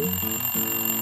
Thank uhum. you.